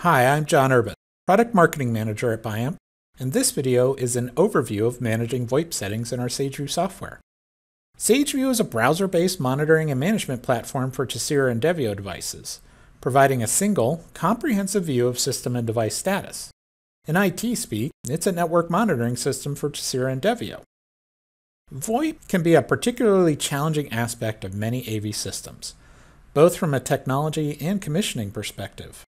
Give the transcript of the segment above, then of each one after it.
Hi, I'm John Urban, Product Marketing Manager at Biamp, and this video is an overview of managing VoIP settings in our SageVue software. SageVue is a browser-based monitoring and management platform for Tesira and Devio devices, providing a single, comprehensive view of system and device status. In IT speak, it's a network monitoring system for Tesira and Devio. VoIP can be a particularly challenging aspect of many AV systems, both from a technology and commissioning perspective.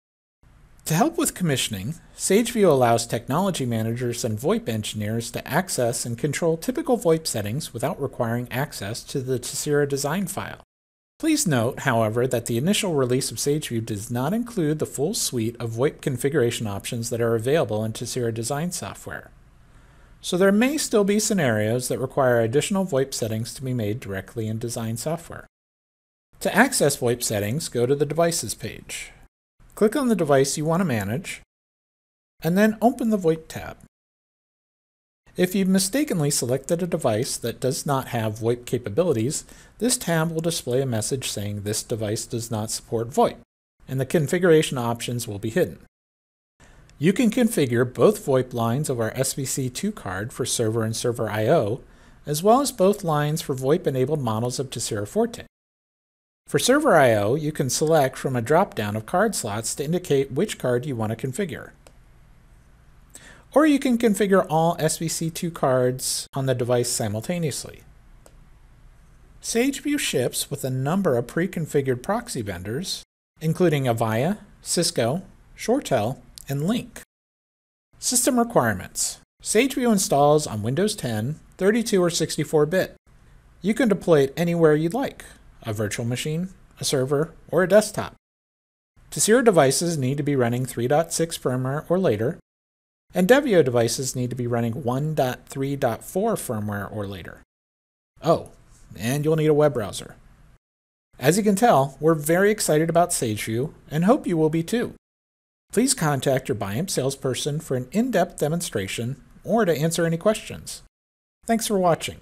To help with commissioning, SageVue allows technology managers and VoIP engineers to access and control typical VoIP settings without requiring access to the Tesira design file. Please note, however, that the initial release of SageVue does not include the full suite of VoIP configuration options that are available in Tesira design software. So there may still be scenarios that require additional VoIP settings to be made directly in design software. To access VoIP settings, go to the Devices page. Click on the device you want to manage, and then open the VoIP tab. If you've mistakenly selected a device that does not have VoIP capabilities, this tab will display a message saying this device does not support VoIP, and the configuration options will be hidden. You can configure both VoIP lines of our SVC2 card for server and server I.O., as well as both lines for VoIP-enabled models of Tesira Forte. For server I.O., you can select from a drop-down of card slots to indicate which card you want to configure. Or you can configure all SVC2 cards on the device simultaneously. SageVue ships with a number of pre-configured proxy vendors, including Avaya, Cisco, ShoreTel, and Lync. System requirements. SageVue installs on Windows 10, 32 or 64-bit. You can deploy it anywhere you'd like, a virtual machine, a server, or a desktop. Tesira devices need to be running 3.6 firmware or later, and Devio devices need to be running 1.3.4 firmware or later. Oh, and you'll need a web browser. As you can tell, we're very excited about SageVue and hope you will be too. Please contact your Biamp salesperson for an in-depth demonstration or to answer any questions. Thanks for watching.